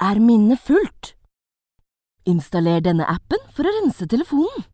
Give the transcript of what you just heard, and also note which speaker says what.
Speaker 1: er minnet fullt. Installer denne appen for å rense telefonen.